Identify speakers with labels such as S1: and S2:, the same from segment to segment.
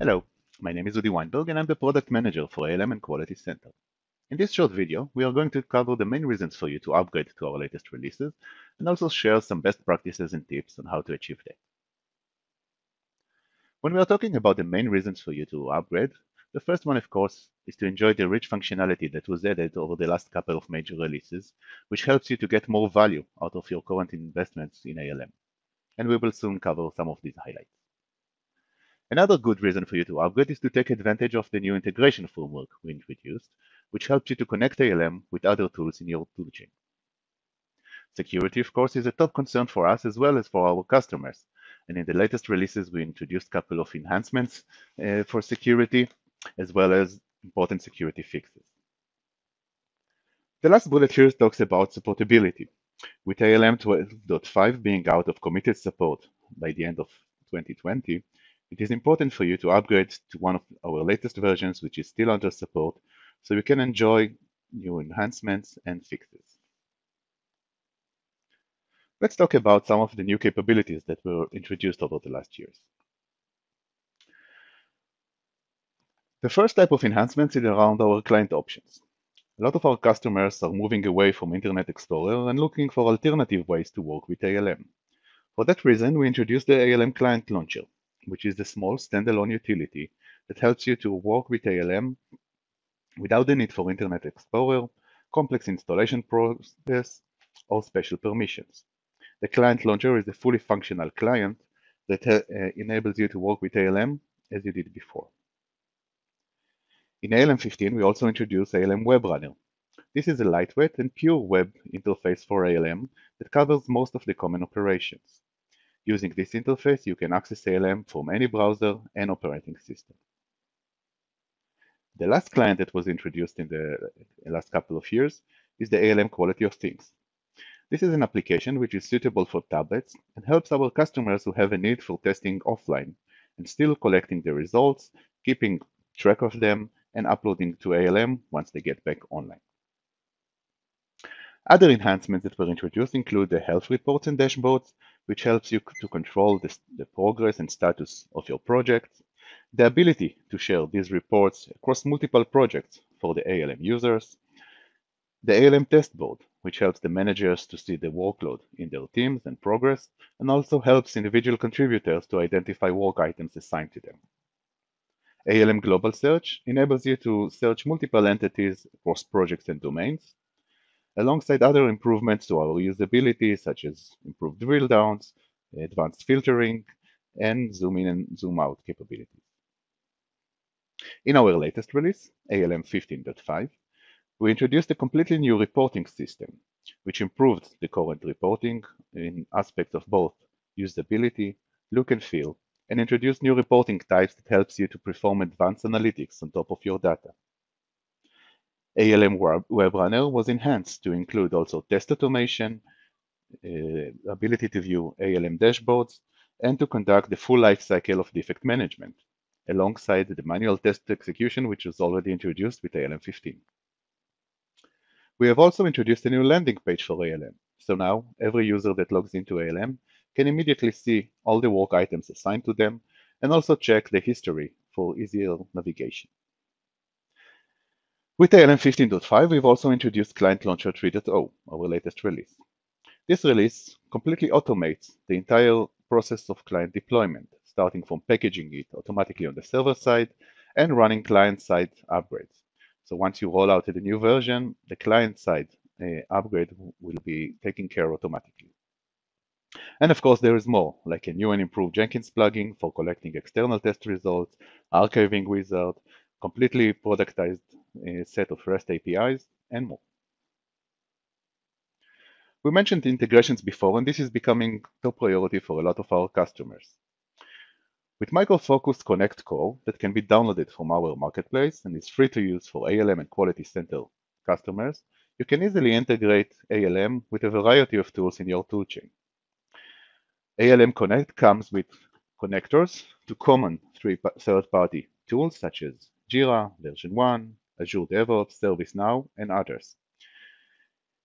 S1: Hello, my name is Udi Weinberg and I'm the product manager for ALM and Quality Center. In this short video, we are going to cover the main reasons for you to upgrade to our latest releases and also share some best practices and tips on how to achieve that. When we are talking about the main reasons for you to upgrade, the first one, of course, is to enjoy the rich functionality that was added over the last couple of major releases, which helps you to get more value out of your current investments in ALM. And we will soon cover some of these highlights. Another good reason for you to upgrade is to take advantage of the new integration framework we introduced, which helps you to connect ALM with other tools in your toolchain. Security, of course, is a top concern for us as well as for our customers. And in the latest releases, we introduced a couple of enhancements uh, for security, as well as important security fixes. The last bullet here talks about supportability. With ALM 12.5 being out of committed support by the end of 2020, it is important for you to upgrade to one of our latest versions which is still under support so you can enjoy new enhancements and fixes. Let's talk about some of the new capabilities that were introduced over the last years. The first type of enhancements is around our client options. A lot of our customers are moving away from Internet Explorer and looking for alternative ways to work with ALM. For that reason, we introduced the ALM Client Launcher, which is the small standalone utility that helps you to work with ALM without the need for Internet Explorer, complex installation process, or special permissions. The client launcher is a fully functional client that uh, enables you to work with ALM as you did before. In ALM 15, we also introduced ALM Web Runner. This is a lightweight and pure web interface for ALM that covers most of the common operations. Using this interface, you can access ALM from any browser and operating system. The last client that was introduced in the last couple of years is the ALM Quality of Things. This is an application which is suitable for tablets and helps our customers who have a need for testing offline and still collecting the results, keeping track of them, and uploading to ALM once they get back online. Other enhancements that were introduced include the health reports and dashboards, which helps you to control the, the progress and status of your project, the ability to share these reports across multiple projects for the ALM users, the ALM test board, which helps the managers to see the workload in their teams and progress, and also helps individual contributors to identify work items assigned to them. ALM Global Search enables you to search multiple entities across projects and domains, alongside other improvements to our usability, such as improved drill downs, advanced filtering, and zoom in and zoom out capabilities. In our latest release, ALM 15.5, we introduced a completely new reporting system, which improved the current reporting in aspects of both usability, look and feel, and introduced new reporting types that helps you to perform advanced analytics on top of your data. ALM Web Runner was enhanced to include also test automation, uh, ability to view ALM dashboards, and to conduct the full life cycle of defect management, alongside the manual test execution, which was already introduced with ALM 15. We have also introduced a new landing page for ALM. So now every user that logs into ALM can immediately see all the work items assigned to them and also check the history for easier navigation. With ALM 15.5, we've also introduced Client Launcher 3.0, our latest release. This release completely automates the entire process of client deployment, starting from packaging it automatically on the server side and running client-side upgrades. So once you roll out the new version, the client-side uh, upgrade will be taken care of automatically. And of course, there is more, like a new and improved Jenkins plugin for collecting external test results, archiving wizard, completely productized a set of REST APIs, and more. We mentioned integrations before, and this is becoming top priority for a lot of our customers. With Micro Focus Connect Core that can be downloaded from our marketplace and is free to use for ALM and Quality Center customers, you can easily integrate ALM with a variety of tools in your toolchain. ALM Connect comes with connectors to common third-party tools such as Jira, VersionOne, Azure DevOps, ServiceNow, and others.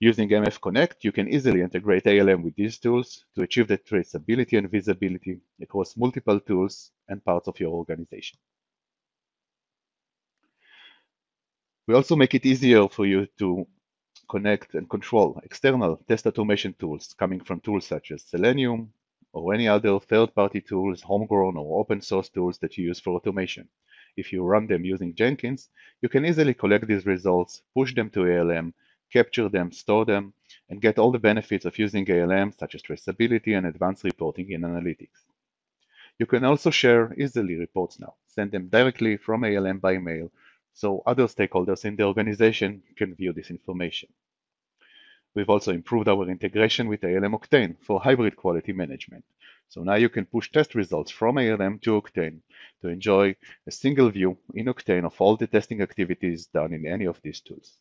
S1: Using MF Connect, you can easily integrate ALM with these tools to achieve the traceability and visibility across multiple tools and parts of your organization. We also make it easier for you to connect and control external test automation tools coming from tools such as Selenium or any other third-party tools, homegrown or open source tools that you use for automation. If you run them using Jenkins, you can easily collect these results, push them to ALM, capture them, store them, and get all the benefits of using ALM, such as traceability and advanced reporting in analytics. You can also share easily reports now, send them directly from ALM by mail, so other stakeholders in the organization can view this information. We've also improved our integration with ALM Octane for hybrid quality management. So now you can push test results from ALM to Octane to enjoy a single view in Octane of all the testing activities done in any of these tools.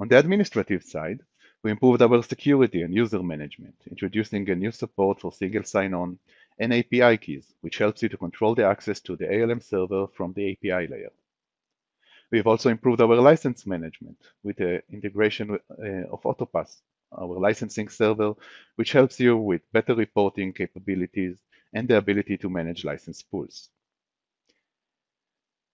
S1: On the administrative side, we improved our security and user management, introducing a new support for single sign-on and API keys, which helps you to control the access to the ALM server from the API layer. We've also improved our license management with the integration uh, of Autopass, our licensing server, which helps you with better reporting capabilities and the ability to manage license pools.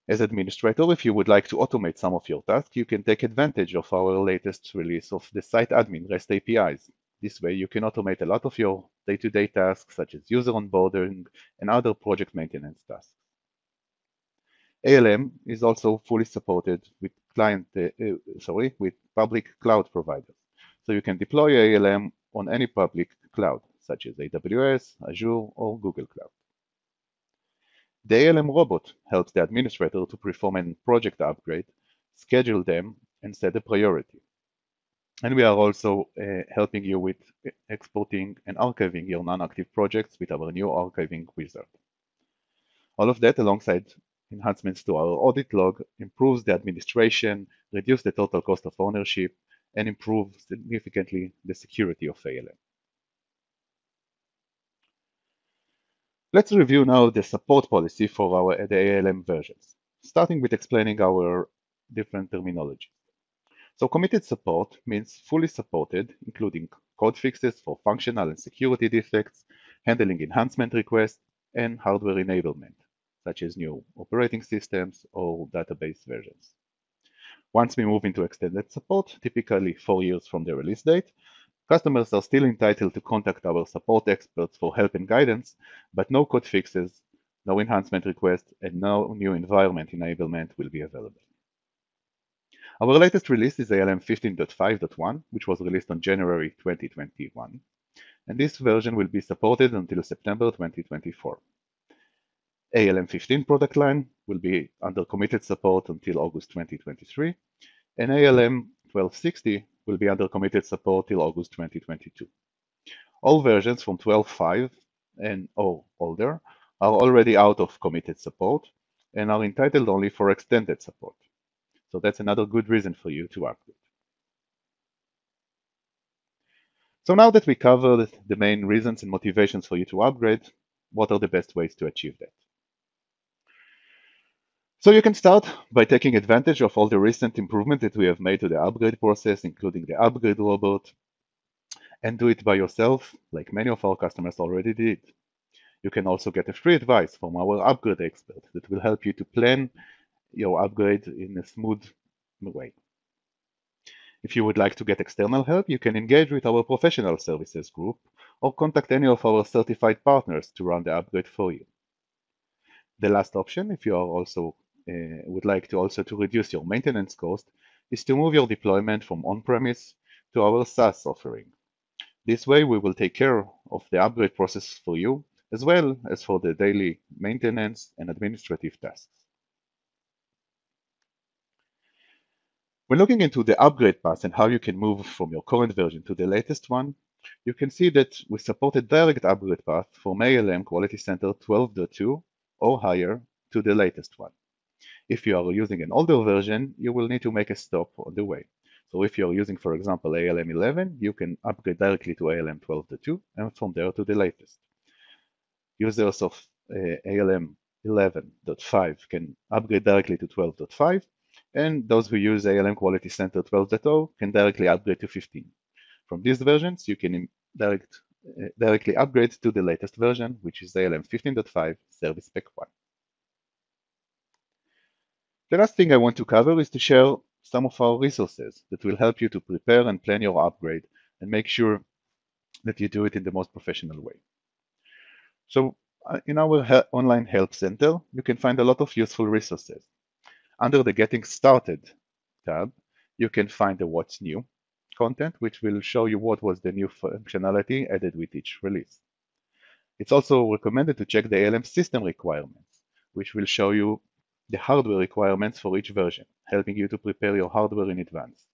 S1: As administrator, if you would like to automate some of your tasks, you can take advantage of our latest release of the site admin REST APIs. This way, you can automate a lot of your day-to-day -day tasks, such as user onboarding and other project maintenance tasks. ALM is also fully supported with client, uh, uh, sorry, with public cloud providers. So you can deploy ALM on any public cloud, such as AWS, Azure, or Google Cloud. The ALM robot helps the administrator to perform a project upgrade, schedule them, and set a priority. And we are also uh, helping you with exporting and archiving your non-active projects with our new archiving wizard. All of that alongside enhancements to our audit log improves the administration, reduce the total cost of ownership, and improve significantly the security of ALM. Let's review now the support policy for our the ALM versions, starting with explaining our different terminology. So committed support means fully supported, including code fixes for functional and security defects, handling enhancement requests, and hardware enablement such as new operating systems or database versions. Once we move into extended support, typically four years from the release date, customers are still entitled to contact our support experts for help and guidance, but no code fixes, no enhancement requests, and no new environment enablement will be available. Our latest release is ALM 15.5.1, which was released on January 2021, and this version will be supported until September 2024. ALM 15 product line will be under committed support until August 2023, and ALM 1260 will be under committed support till August 2022. All versions from 12.5 and older are already out of committed support and are entitled only for extended support. So that's another good reason for you to upgrade. So now that we covered the main reasons and motivations for you to upgrade, what are the best ways to achieve that? So you can start by taking advantage of all the recent improvement that we have made to the upgrade process, including the upgrade robot, and do it by yourself, like many of our customers already did. You can also get a free advice from our upgrade expert that will help you to plan your upgrade in a smooth way. If you would like to get external help, you can engage with our professional services group or contact any of our certified partners to run the upgrade for you. The last option, if you are also Uh, would like to also to reduce your maintenance cost is to move your deployment from on-premise to our SaaS offering. This way we will take care of the upgrade process for you as well as for the daily maintenance and administrative tasks. When looking into the upgrade path and how you can move from your current version to the latest one, you can see that we support a direct upgrade path from ALM Quality Center 12.2 or higher to the latest one. If you are using an older version, you will need to make a stop on the way. So if you're using, for example, ALM 11, you can upgrade directly to ALM 12.2 and from there to the latest. Users of uh, ALM 11.5 can upgrade directly to 12.5, and those who use ALM Quality Center 12.0 can directly upgrade to 15. From these versions, you can direct, uh, directly upgrade to the latest version, which is ALM 15.5 Service Pack 1. The last thing I want to cover is to share some of our resources that will help you to prepare and plan your upgrade and make sure that you do it in the most professional way. So uh, in our online help center, you can find a lot of useful resources. Under the Getting Started tab, you can find the What's New content, which will show you what was the new functionality added with each release. It's also recommended to check the ALM system requirements, which will show you the hardware requirements for each version, helping you to prepare your hardware in advance.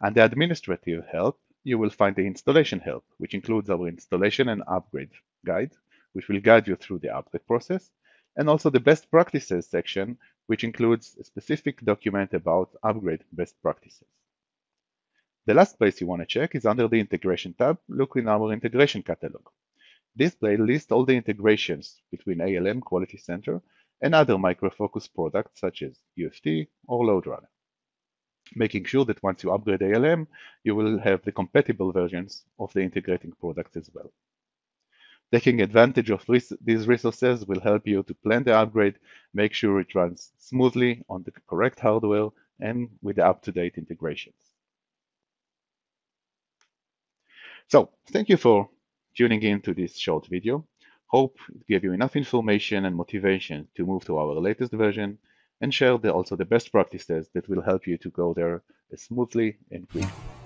S1: And the administrative help, you will find the installation help, which includes our installation and upgrade guide, which will guide you through the upgrade process, and also the best practices section, which includes a specific document about upgrade best practices. The last place you want to check is under the integration tab, look in our integration catalog. This display lists all the integrations between ALM Quality Center and other Micro Focus products such as UFT or LoadRunner, making sure that once you upgrade ALM, you will have the compatible versions of the integrating products as well. Taking advantage of these resources will help you to plan the upgrade, make sure it runs smoothly on the correct hardware and with the up-to-date integrations. So thank you for tuning in to this short video. Hope it gave you enough information and motivation to move to our latest version and share the, also the best practices that will help you to go there smoothly and quickly.